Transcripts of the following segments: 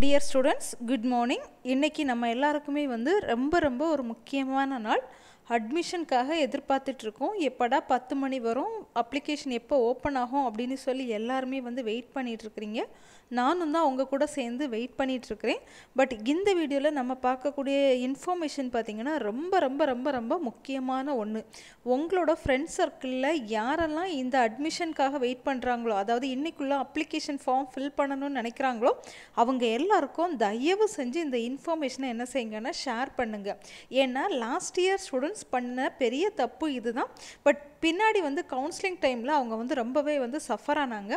Dear students good morning இன்றைக்கி நம்ம எல்லாருக்குமே வந்து ரொம்ப ரொம்ப ஒரு முக்கியமான நாள். அட்மிஷனுக்காக எதிர்பார்த்துட்ருக்கோம். எப்படா பத்து மணி வரும்? அப்ளிகேஷன் எப்போ ஓப்பன் ஆகும்? அப்படின்னு சொல்லி எல்லாருமே வந்து வெயிட் பண்ணிகிட்ருக்கிறீங்க நானும் தான் உங்கள் கூட சேர்ந்து வெயிட் பண்ணிகிட்ருக்கிறேன் பட் இந்த வீடியோவில் நம்ம பார்க்கக்கூடிய இன்ஃபர்மேஷன் பார்த்திங்கன்னா ரொம்ப ரொம்ப ரொம்ப ரொம்ப முக்கியமான ஒன்று உங்களோட ஃப்ரெண்ட்ஸ் சர்க்கிளில் யாரெல்லாம் இந்த அட்மிஷனுக்காக வெயிட் பண்ணுறாங்களோ அதாவது இன்றைக்குள்ளே அப்ளிகேஷன் ஃபார்ம் ஃபில் பண்ணணும்னு நினைக்கிறாங்களோ அவங்க எல்லாருக்கும் தயவு செஞ்சு இந்த இன்ஃபர்மேஷனை என்ன செய்யுங்கன்னா ஷேர் பண்ணுங்கள் ஏன்னா லாஸ்ட் இயர் ஸ்டூடெண்ட்ஸ் பண்ண பெரிய தப்பு இதுதான். பட் பின்னாடி வந்து கவுன்சிலிங் டைமில் அவங்க வந்து ரொம்பவே வந்து சஃபர் ஆனாங்க.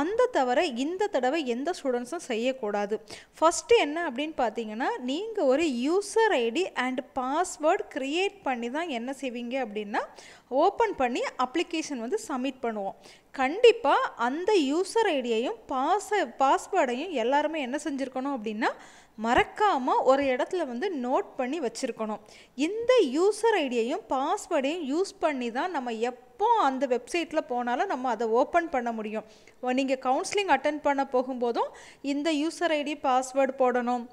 அந்த தவிர இந்த தடவை எந்த ஸ்டூடெண்ட்ஸும் செய்யக்கூடாது. ஃபஸ்ட்டு என்ன அப்படின்னு பார்த்தீங்கன்னா நீங்கள் ஒரு user ID and password create பண்ணி தான் என்ன செய்வீங்க அப்படின்னா ஓப்பன் பண்ணி அப்ளிகேஷன் வந்து சப்மிட் பண்ணுவோம். கண்டிப்பாக அந்த யூசர் ஐடியையும் பாஸ் பாஸ்வேர்டையும் எல்லாருமே என்ன செஞ்சுருக்கணும் அப்படின்னா மறக்காமல் ஒரு இடத்துல வந்து நோட் பண்ணி வச்சுருக்கணும். இந்த யூசர் ஐடியையும் பாஸ்வேர்டையும் யூஸ் பண்ணி தான் நம்ம எப்போ அந்த வெப்சைட்டில் போனாலும் நம்ம அதை ஓப்பன் பண்ண முடியும். நீங்கள் கவுன்சிலிங் அட்டன் பண்ண போகும்போதும் இந்த யூசர் ஐடி பாஸ்வேர்டு போடணும்.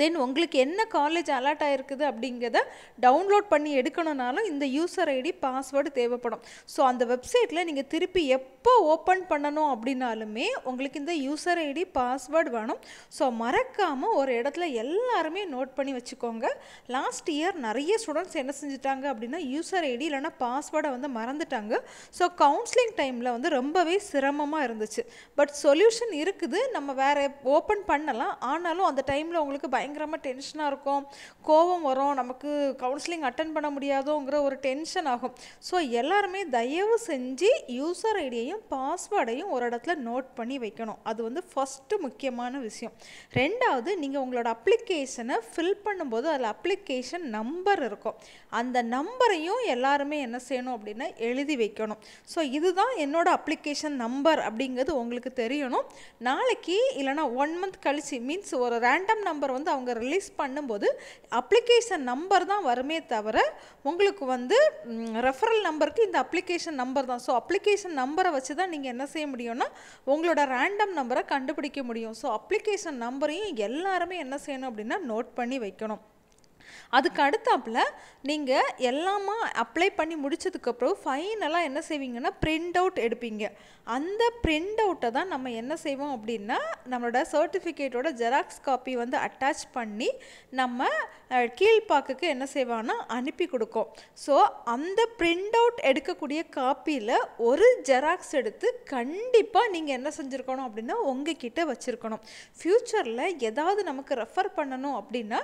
தென் உங்களுக்கு என்ன காலேஜ் அலாட் ஆகிருக்குது அப்படிங்கிறத டவுன்லோட் பண்ணி எடுக்கணுனாலும் இந்த யூசர் ஐடி பாஸ்வேர்டு தேவைப்படும். ஸோ அந்த வெப்சைட்டில் நீங்கள் திருப்பி எப்போ ஓப்பன் பண்ணணும் அப்படின்னாலுமே உங்களுக்கு இந்த யூசர் ஐடி பாஸ்வேர்டு வேணும். ஸோ மறக்காமல் ஒரு இடத்துல எல்லாருமே நோட் பண்ணி வச்சுக்கோங்க. லாஸ்ட் இயர் நிறைய ஸ்டூடெண்ட்ஸ் என்ன செஞ்சுட்டாங்க அப்படின்னா யூசர் ஐடி இல்லைனா பாஸ்வேர்டை வந்து மறந்துட்டாங்க. ஸோ கவுன்சிலிங் டைமில் வந்து ரொம்பவே சிரமமாக இருந்துச்சு. பட் சொல்யூஷன் இருக்குது. நம்ம வேறு ஓப்பன் பண்ணலாம். ஆனாலும் அந்த டைமில் உங்களுக்கு பயங்கரமாக டென்ஷனாக இருக்கும். கோபம் வரும். நமக்கு கவுன்சிலிங் அட்டன் பண்ண முடியாதோங்கிற ஒரு டென்ஷன் ஆகும். ஸோ எல்லாருமே தயவு செஞ்சு யூசர் ஐடியையும் பாஸ்வேர்டையும் ஒரு இடத்துல நோட் பண்ணி வைக்கணும். அது வந்து ஃபஸ்ட்டு முக்கியமான விஷயம். ரெண்டாவது நீங்கள் உங்களோட அப்ளிகேஷனை ஃபில் பண்ணும்போது அதில் அப்ளிகேஷன் நம்பர் இருக்கும். அந்த நம்பரையும் எல்லாருமே என்ன செய்யணும் அப்படின்னா எழுதி வைக்கணும். ஸோ இதுதான் என்னோட அப்ளிகேஷன் நம்பர் அப்படிங்கிறது உங்களுக்கு தெரியணும். நாளைக்கு இல்லைனா ஒன் மந்த் கழிச்சு மீன்ஸ் ஒரு ரேண்டம் நம்பர் வந்து அவங்க ரிலீஸ் பண்ணும்போது அப்ளிகேஷன் நம்பர் தான் வருமே தவிர உங்களுக்கு வந்து ரெஃபரல் நம்பருக்கு இந்த அப்ளிகேஷன் நம்பர் தான். ஸோ அப்ளிகேஷன் நம்பரை வச்சு தான் நீங்கள் என்ன செய்ய முடியும்னா உங்களோட ரேண்டம் நம்பரை கண்டுபிடிக்க முடியும். ஸோ அப்ளிகேஷன் நம்பரையும் எல்லாருமே என்ன செய்யணும் அப்படின்னா நோட் பண்ணி வைக்கணும். அதுக்கு அடுத்தாப்பில் நீங்கள் எல்லாமா அப்ளை பண்ணி முடிச்சதுக்கப்புறம் ஃபைனலாக என்ன செய்வீங்கன்னா பிரிண்ட் அவுட் எடுப்பீங்க. அந்த பிரிண்ட் அவுட்டை தான் நம்ம என்ன செய்வோம் அப்படின்னா நம்மளோட சர்டிஃபிகேட்டோட ஜெராக்ஸ் காப்பி வந்து அட்டாச் பண்ணி நம்ம கீழ்ப்பாக்குக்கு என்ன செய்வாங்கன்னா அனுப்பி கொடுக்கும். ஸோ அந்த பிரிண்ட் அவுட் எடுக்கக்கூடிய காப்பியில் ஒரு ஜெராக்ஸ் எடுத்து கண்டிப்பாக நீங்கள் என்ன செஞ்சுருக்கணும் அப்படின்னா உங்ககிட்ட வச்சுருக்கணும். ஃப்யூச்சரில் ஏதாவது நமக்கு ரெஃபர் பண்ணணும் அப்படின்னா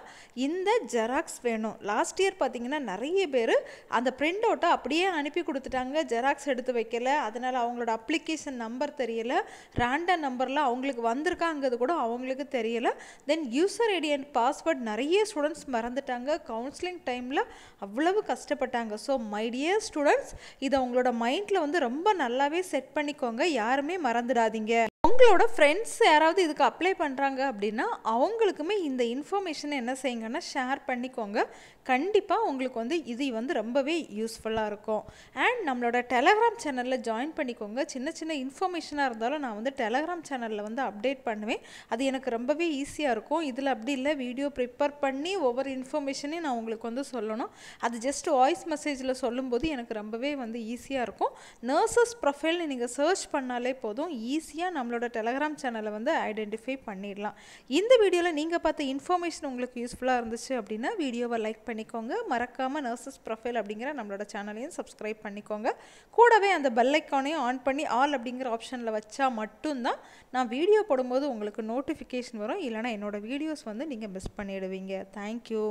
இந்த ஜெராக்ஸ் ஜெராக்ஸ் வேணும். லாஸ்ட் இயர் பார்த்தீங்கன்னா நிறைய பேர் அந்த பிரிண்ட் அவுட்டை அப்படியே அனுப்பி கொடுத்துட்டாங்க. ஜெராக்ஸ் எடுத்து வைக்கல. அதனால் அவங்களோட அப்ளிகேஷன் நம்பர் தெரியல. ரேண்டம் நம்பரில் அவங்களுக்கு வந்திருக்காங்கிறது கூட அவங்களுக்கு தெரியல. Then user ID and password நிறைய ஸ்டூடெண்ட்ஸ் மறந்துட்டாங்க. கவுன்சிலிங் டைமில் அவ்வளவு கஷ்டப்பட்டாங்க. ஸோ மை டியர் ஸ்டூடெண்ட்ஸ் இதை உங்களோட மைண்டில் வந்து ரொம்ப நல்லாவே செட் பண்ணிக்கோங்க. யாருமே மறந்துடாதீங்க. உங்களோட ஃப்ரெண்ட்ஸ் யாராவது இதுக்கு அப்ளை பண்ணுறாங்க அப்படின்னா அவங்களுக்குமே இந்த இன்ஃபர்மேஷனை என்ன செய்யுங்கன்னா ஷேர் பண்ணிக்கோங்க. கண்டிப்பாக உங்களுக்கு வந்து இது வந்து ரொம்பவே யூஸ்ஃபுல்லாக இருக்கும். அண்ட் நம்மளோட டெலகிராம் சேனலில் ஜாயின் பண்ணிக்கோங்க. சின்ன சின்ன இன்ஃபர்மேஷனாக இருந்தாலும் நான் வந்து டெலகிராம் சேனலில் வந்து அப்டேட் பண்ணுவேன். அது எனக்கு ரொம்பவே ஈஸியாக இருக்கும். இதில் அப்படி இல்லை. வீடியோ ப்ரிப்பேர் பண்ணி ஒவ்வொரு இன்ஃபர்மேஷனையும் நான் உங்களுக்கு வந்து சொல்லணும். அது ஜஸ்ட் வாய்ஸ் மெசேஜில் சொல்லும்போது எனக்கு ரொம்பவே வந்து ஈஸியாக இருக்கும். நர்சஸ் ப்ரொஃபைல்னு நீங்கள் சர்ச் பண்ணாலே போதும். ஈஸியாக நம்மளோட நம்மளோட டெலகிராம் சேனலை வந்து ஐடென்டிஃபை பண்ணிடலாம். இந்த வீடியோவில் நீங்கள் பார்த்த இன்ஃபர்மேஷன் உங்களுக்கு யூஸ்ஃபுல்லாக இருந்துச்சு அப்படின்னா வீடியோவை லைக் பண்ணிக்கோங்க. மறக்காமல் நர்சஸ் ப்ரொஃபைல் அப்படிங்கிற நம்மளோட சேனலையும் சப்ஸ்கிரைப் பண்ணிக்கோங்க. கூடவே அந்த பெல் ஐக்கானையும் ஆன் பண்ணி ஆல் அப்படிங்கிற ஆப்ஷனில் வச்சா மட்டும்தான் நான் வீடியோ போடும்போது உங்களுக்கு நோட்டிஃபிகேஷன் வரும். இல்லைனா என்னோடய வீடியோஸ் வந்து நீங்கள் மிஸ் பண்ணிடுவீங்க. தேங்க்யூ